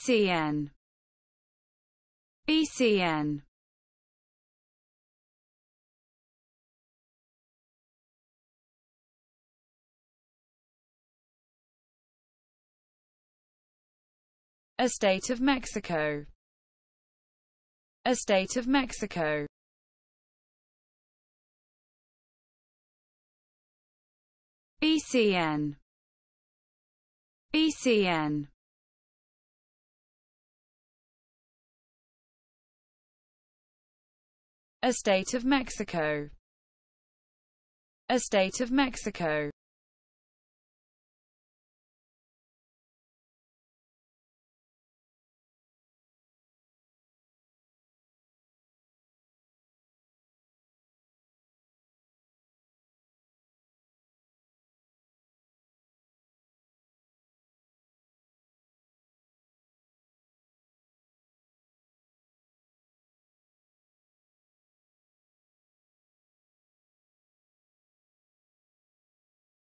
BCN BCN A state of Mexico. A state of Mexico. BCN BCN A state of Mexico. A state of Mexico